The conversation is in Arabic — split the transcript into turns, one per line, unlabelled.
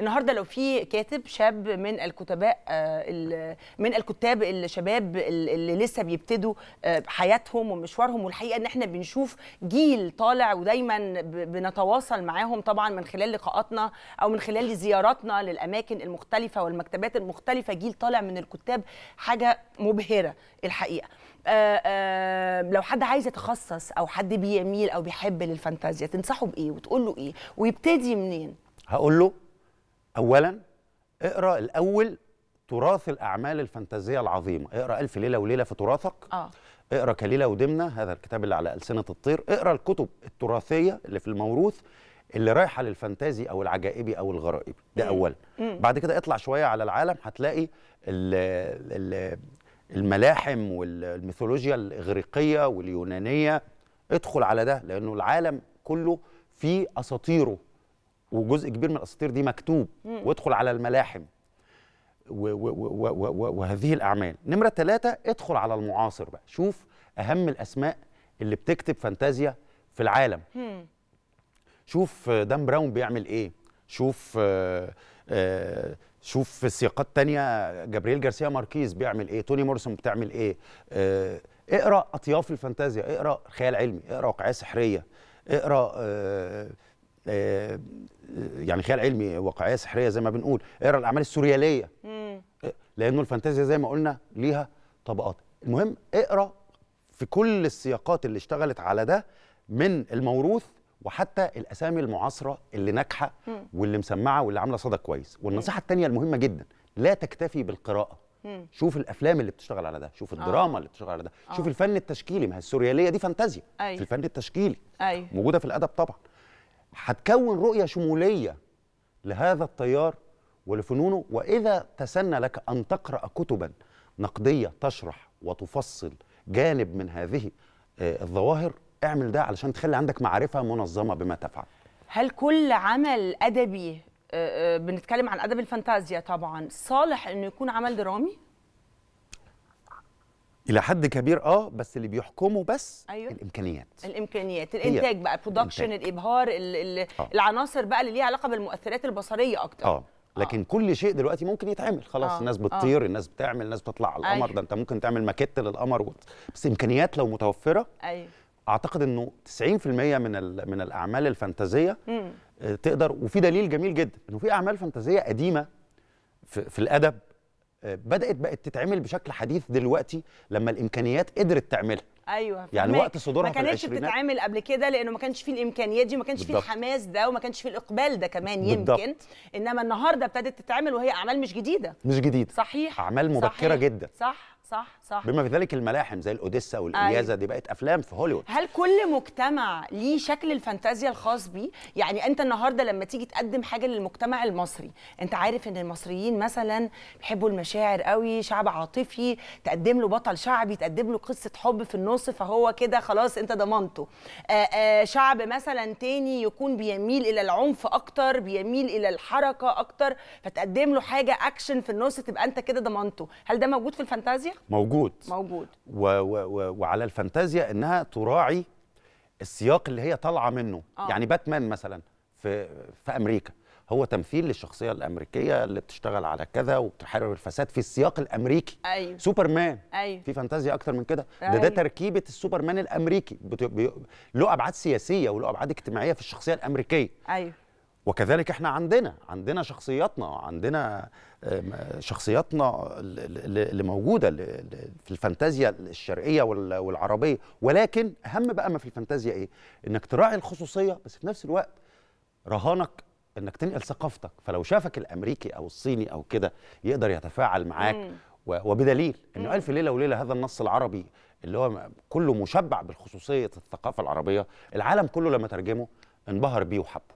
النهارده لو في كاتب شاب من الكتباء آه، من الكتاب الشباب ال- اللي لسه بيبتدوا آه، حياتهم ومشوارهم والحقيقة إن إحنا بنشوف جيل طالع ودايما بنتواصل معاهم طبعا من خلال لقاءاتنا أو من خلال زياراتنا للأماكن المختلفة والمكتبات المختلفة. جيل طالع من الكتاب حاجة مبهرة الحقيقة. آه، آه، لو حد عايز يتخصص أو حد بيميل أو بيحب للفانتازيا تنصحه بإيه وتقول له إيه ويبتدي منين؟
هقول له اولا اقرأ الأول تراث الأعمال الفانتازية العظيمة. اقرأ ألف ليلة وليلة في تراثك.
آه.
اقرأ كليلة ودمنة هذا الكتاب اللي على ألسنة الطير. اقرأ الكتب التراثية اللي في الموروث اللي رايحة للفانتازي أو العجائبي أو الغرائبي. ده اولا. بعد كده اطلع شوية على العالم هتلاقي ال ال الملاحم والميثولوجيا الإغريقية واليونانية. ادخل على ده لأنه العالم كله فيه أساطيره. وجزء كبير من الأساطير دي مكتوب وادخل على الملاحم. و و و و و وهذه الأعمال. نمرة ثلاثة ادخل على المعاصر بقى. شوف أهم الأسماء اللي بتكتب فانتازيا في العالم. شوف دان براون بيعمل إيه. شوف آه، آه، شوف في سياقات تانية جابرييل جارسيا ماركيز بيعمل إيه. توني موريسون بتعمل إيه. آه، اقرأ أطياف الفانتازيا. اقرأ خيال علمي. اقرأ واقعية سحرية. اقرأ آه، يعني خيال علمي واقعية سحرية زي ما بنقول اقرأ الأعمال السوريالية. لأنه الفانتازيا زي ما قلنا ليها طبقات. المهم اقرأ في كل السياقات اللي اشتغلت على ده من الموروث وحتى الأسامي المعاصرة اللي ناجحة واللي مسمعة واللي عاملة صدى كويس. والنصيحة الثانية المهمة جدا لا تكتفي بالقراءة. شوف الأفلام اللي بتشتغل على ده شوف الدراما اللي بتشتغل على ده شوف الفن التشكيلي. ما هي السوريالية دي فانتازيا. في الفن التشكيلي
أيوه.
موجودة في الأدب طبعا. هتكون رؤية شمولية لهذا التيار ولفنونه. وإذا تسنى لك أن تقرأ كتبا نقدية تشرح وتفصل جانب من هذه آه، الظواهر اعمل ده علشان تخلي عندك معرفة منظمة بما تفعل.
هل كل عمل أدبي آه، آه، بنتكلم عن أدب الفانتازيا طبعا صالح إنه يكون عمل درامي؟
إلى حد كبير آه بس اللي بيحكمه بس
أيوة.
الإمكانيات
الإمكانيات الإنتاج بقى production
الإنتاج.
الإبهار ال ال
آه.
العناصر بقى اللي ليها علاقة بالمؤثرات البصرية أكتر
آه لكن كل شيء دلوقتي ممكن يتعمل خلاص
آه،
الناس
آه.
بتطير الناس بتعمل الناس بتطلع على القمر
أيوة.
ده أنت ممكن تعمل ماكيت للقمر وت... بس إمكانيات لو متوفرة
أيوه
أعتقد إنه 90% من من الأعمال الفانتازية آه، تقدر وفي دليل جميل جدا إنه في أعمال فانتازية قديمة في, في الأدب آه، بدأت بقت تتعمل بشكل حديث دلوقتي لما الإمكانيات قدرت تعملها
أيوه
يعني. وقت صدورها
ما كانتش. بتتعمل قبل كده لأنه ما كانش فيه الإمكانيات دي وما كانش فيه
بالضبط.
الحماس ده وما كانش فيه الإقبال ده كمان
بالضبط.
يمكن إنما النهارده ابتدت تتعمل وهي أعمال مش جديدة
مش جديد
صحيح
أعمال مبكرة
صحيح.
جدا.
صح صح صح
بما في ذلك الملاحم زي الأوديسا والالياذه دي بقت أفلام في هوليوود
هل كل مجتمع ليه شكل الفانتازيا الخاص بيه؟ يعني أنت النهارده لما تيجي تقدم حاجة للمجتمع المصري، أنت عارف إن المصريين مثلا بيحبوا المشاعر قوي، شعب عاطفي، تقدم له بطل شعبي، تقدم له قصة حب في النص فهو كده خلاص أنت ضمنته. آآ آآ شعب مثلا تاني يكون بيميل إلى العنف أكتر، بيميل إلى الحركة أكتر، فتقدم له حاجة اكشن في النص تبقى أنت كده ضمنته. هل ده موجود في الفانتازيا؟
موجود.
موجود.
و و و وعلى الفانتازيا إنها تراعي السياق اللي هي طالعة منه.
آه.
يعني باتمان مثلا في في أمريكا هو تمثيل للشخصية الأمريكية اللي بتشتغل على كذا وبتحارب الفساد في السياق الأمريكي.
أيوه.
سوبرمان.
أيوه.
في فانتازيا أكتر من كده. ده
أيوة.
ده تركيبة السوبرمان الأمريكي. بي- له أبعاد سياسية وله أبعاد اجتماعية في الشخصية الأمريكية.
أيوه.
وكذلك إحنا عندنا عندنا شخصياتنا عندنا آم، شخصياتنا ال- ال- اللي موجودة في الفانتازيا الشرقية وال- والعربية. ولكن أهم بقى ما في الفانتازيا إيه؟ إنك تراعي الخصوصية بس في نفس الوقت رهانك إنك تنقل ثقافتك. فلو شافك الأمريكي أو الصيني أو كده يقدر يتفاعل معاك وبدليل إنه ألف ليلة وليلة هذا النص العربي اللي هو كله مشبع بالخصوصية الثقافة العربية العالم كله لما ترجمه انبهر بيه وحبه.